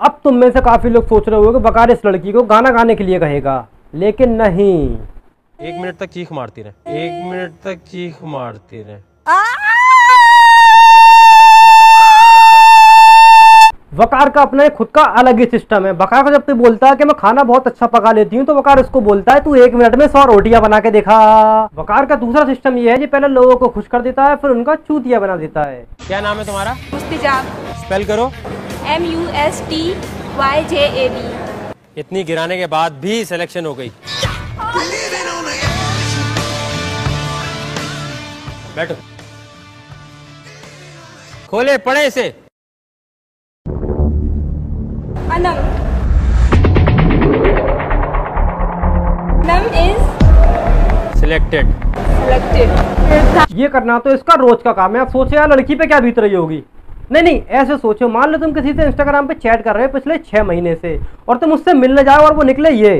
अब तुम में से काफ़ी लोग सोच रहे हो कि वकार इस लड़की को गाना गाने के लिए कहेगा। लेकिन नहीं। एक मिनट तक चीख मारती रहे। एक मिनट तक चीख मारती रहे। वकार का अपना एक खुद का अलग ही सिस्टम है। वकार का जब तू बोलता है कि मैं खाना बहुत अच्छा पका लेती हूँ तो वकार उसको बोलता है तू एक मिनट में सौ रोटियाँ बना के देखा। वकार का दूसरा सिस्टम ये है कि पहले लोगों को खुश कर देता है फिर उनका चूतिया बना देता है। क्या नाम है तुम्हारा? मुस्तिजाब। स्पेल करो। M U S T Y J A B इतनी गिराने के बाद भी सिलेक्शन हो गई। बैठो। खोले पड़े इसे। Anam name is selected selected ये करना तो इसका रोज का काम है। आप सोचे यार लड़की पे क्या बीत रही होगी? नहीं नहीं ऐसे सोचो। मान लो तुम किसी से इंस्टाग्राम पे चैट कर रहे हो पिछले छह महीने से और तुम उससे मिलने जाओ और वो निकले ये।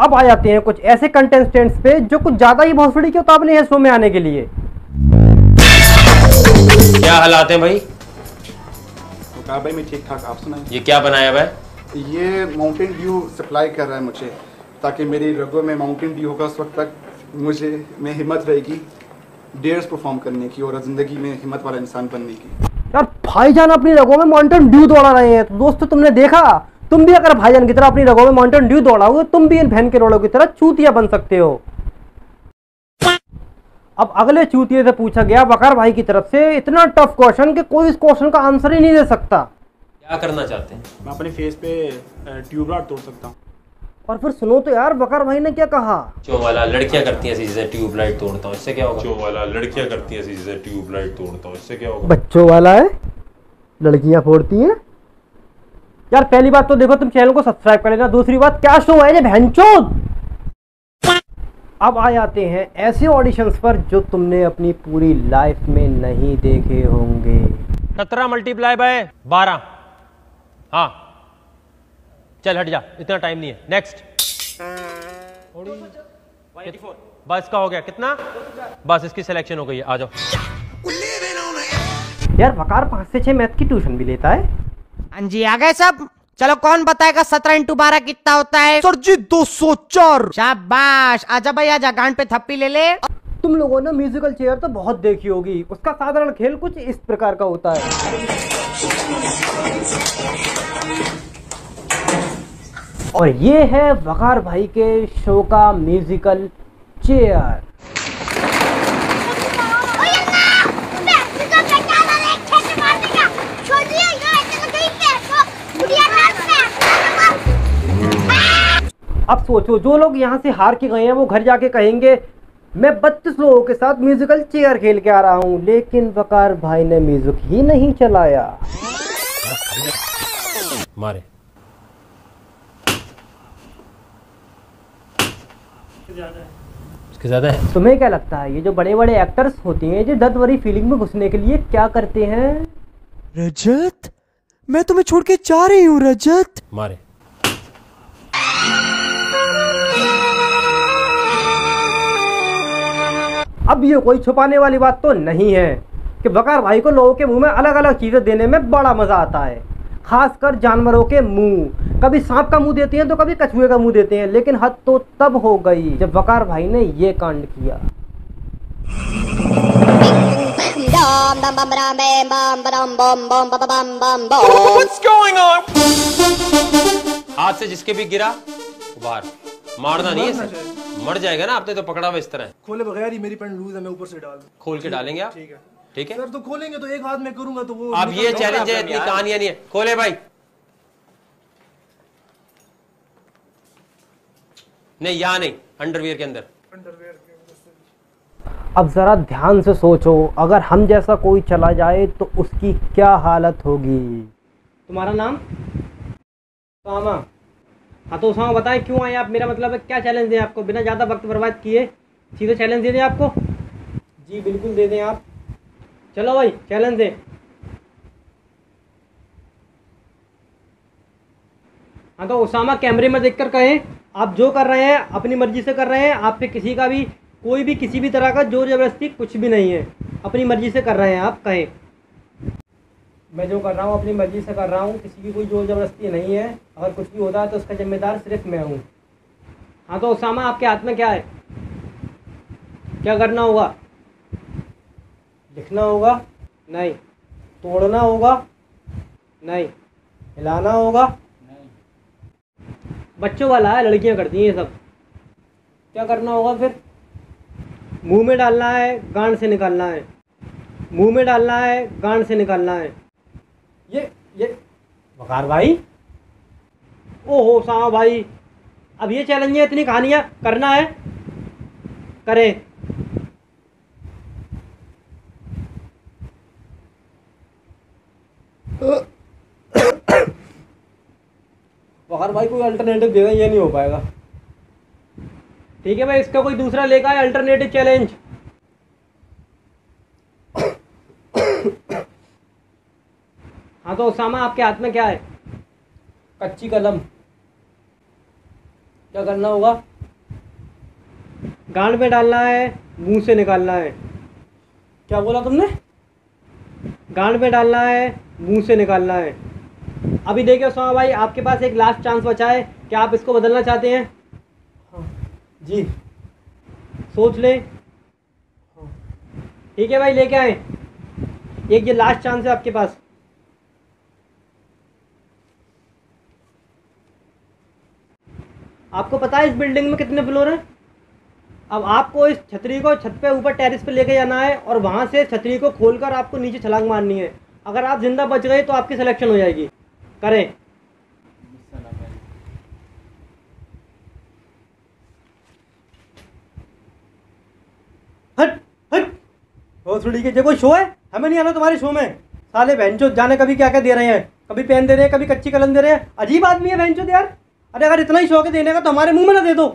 अब आ जाते हैं कुछ ऐसे कंटेस्टेंट्स पे जो कुछ ज़्यादा ही भोसड़ी के उतावले हैं शो में आने के लिए। क्या हालात हैं भाई? तो कहा भाई मैं ठीक ठाक आप सुनाएँ ये क्या बनाया हुआ है ये माउंटेन ड्यू सप्लाई कर रहा है मुझे ताकि मेरी रगों में माउंटेन ड्यू होगा उस वक्त तक मुझे में हिम्मत रहेगी। डेयर्स परफॉर्म करने की और ज़िंदगी में हिम्मत वाला इंसान बनने की। यार भाईजान अपनी रगों में माउंटेन ड्यू दौड़ा रहे हैं। तो दोस्तों तुमने देखा? तुम भी अगर भाईजान की तरह अपनी रगों में माउंटेन ड्यू दौड़ाओगे तुम भी इन बहन के रोड़ों की तरह चूतिया बन सकते हो। अब अगले चूतिए से पूछा गया बकर भाई की तरफ़ से इतना टफ क्वेश्चन कि कोई इस क्वेश्चन का आंसर ही नहीं दे सकता। क्या करना चाहते हैं? मैं अपने फेस पे ट्यूब लाइट तोड़ सकता हूँ। और फिर सुनो तो यार बकर भाई ने क्या कहा? बच्चों वाला लड़कियाँ करती हैं ऐसी चीज़ें ट्यूबलाइट तोड़ता हूँ इससे क्या होगा? बच्चों वाला लड़कियाँ करती हैं ऐसी चीज़ें ट्यूबलाइट तोड़ता हूँ इससे क्या होगा? बच्चों वाला है? लड़कियाँ फोड़ती हैं? यार पहली बात तो देखो तुम चैनल को सब्सक्राइब कर लेना। दूसरी बात क्या शो है ये भैंचोद अब आ जाते हैं ऐसे ऑडिशंस पर जो तुमने अपनी पूरी लाइफ में नहीं देखे होंगे। सत्रह मल्टीप्लाई बाय बारह। हाँ। चल हट जा। इतना टाइम नहीं है। नेक्स्ट बस का हो गया। कितना? बस इसकी सिलेक्शन हो गई है। आ जाओ। यार वकार पाँच से छह मैथ की ट्यूशन भी लेता है। हाँ जी आ गए सब। चलो कौन बताएगा सत्रह इंटू बारह कितना होता है? सर जी दो सौ चार। शाबाश। आजा भाई आजा गांड पे थप्पी ले ले। तुम लोगों ने म्यूजिकल चेयर तो बहुत देखी होगी। उसका साधारण खेल कुछ इस प्रकार का होता है। और ये है वकार भाई के शो का म्यूजिकल चेयर अब सोचो, जो लोग यहाँ से हार के गए हैं, वो घर जाके कहेंगे, मैं बत्तीस लोगों के साथ म्यूजिकल चेयर खेल के आ रहा हूँ, लेकिन वकार भाई ने म्यूज़िक ही नहीं चलाया. मारे। इसके ज़्यादा है। तुम्हें क्या लगता है ये जो बड़े बड़े एक्टर्स होते हैं जो दर्द भरी फीलिंग में घुसने के लिए क्या करते हैं? रजत? मैं तुम्हें छोड़ के जा रही हूँ रजत। मारे। अब ये कोई छुपाने वाली बात तो नहीं है कि बकार भाई को लोगों के मुँह में अलग अलग चीज़ें देने में बड़ा मज़ा आता है। खासकर जानवरों के मुँह। कभी सांप का मुँह देते हैं तो कभी कछुए का मुँह देते हैं लेकिन हद तो तब हो गई जब वकार भाई ने ये कांड किया। हाथ से जिसके भी गिरा वो बाहर मारना नहीं है इसे। मर जाएगा ना आपने तो पकड़ा हुआ इस तरह। खोले बगैर ही मेरी पैंट लूज है मैं ऊपर से डाल खोल के डालेंगे आप? ठीक है। ठीक है? सर तो खोलेंगे तो एक हाथ में करूँगा तो वो अब ये चैलेंज है इतनी कहानियाँ नहीं है। खोले भाई। नहीं यहाँ नहीं अंडरवियर के अंदर। अब जरा ध्यान से सोचो अगर हम जैसा कोई चला जाए तो उसकी क्या हालत होगी? तुम्हारा नाम? उसामा। हाँ तो उसामा बताएँ क्यों आए आप? मेरा मतलब है क्या चैलेंज दें आपको? बिना ज़्यादा वक्त बर्बाद किए सीधे चैलेंज दे दें आपको? जी बिल्कुल दे दें आप। चलो भाई चैलेंज दें। हाँ तो उसामा कैमरे में देखकर कहें, आप जो कर रहे हैं, अपनी मर्ज़ी से कर रहे हैं आप पे किसी का भी, कोई भी किसी भी तरह का ज़ोर ज़बरदस्ती कुछ भी नहीं है। अपनी मर्ज़ी से कर रहे हैं, आप कहें। मैं जो कर रहा हूँ, अपनी मर्ज़ी से कर रहा हूँ, किसी की कोई ज़ोर ज़बरदस्ती नहीं है। अगर कुछ भी होता है तो उसका जिम्मेदार सिर्फ़ मैं हूँ। हाँ तो उसामा, आपके हाथ में क्या है? क्या करना होगा? लिखना होगा नहीं। तोड़ना होगा नहीं। हिलाना होगा नहीं। बच्चों वाला है लड़कियाँ करती हैं ये सब। क्या करना होगा फिर? मुँह में डालना है गांड से निकालना है। मुँह में डालना है गांड से निकालना है। ये ये बकार भाई? ओहो सामा भाई अब ये चैलेंज है इतनी कहानियाँ करना है। करें। बकार भाई कोई अल्टरनेटिव देगा, ये नहीं हो पाएगा। ठीक है भाई, इसका कोई दूसरा है अल्टरनेटिव चैलेंज हाँ तो उसामा, आपके हाथ में क्या है? कच्ची कलम। क्या करना होगा? गांड में डालना है, मुँह से निकालना है। क्या बोला तुमने? गांड में डालना है मुँह से निकालना है। अभी देखिए उसामा भाई आपके पास एक लास्ट चांस बचा है। क्या आप इसको बदलना चाहते हैं? हाँ, जी। सोच लें। ठीक है भाई लेके आए। एक ये लास्ट चांस है आपके पास। आपको पता है इस बिल्डिंग में कितने फ्लोर हैं? अब आपको इस छतरी को छत पे ऊपर टेरिस पे लेके जाना है और वहाँ से छतरी को खोलकर आपको नीचे छलांग मारनी है। अगर आप ज़िंदा बच गए तो आपकी सिलेक्शन हो जाएगी। करें। हट हट। ओ थोड़ी के कोई शो है? हमें नहीं आना तुम्हारे शो में। साले बेंचो जाने कभी क्या क्या दे रहे हैं? कभी पेन दे रहे हैं, कभी कच्ची कलम दे रहे हैं। अजीब आदमी है बेंचो यार। अरे अगर इतना ही शौक है देने का तो हमारे मुँह में ना दे दो।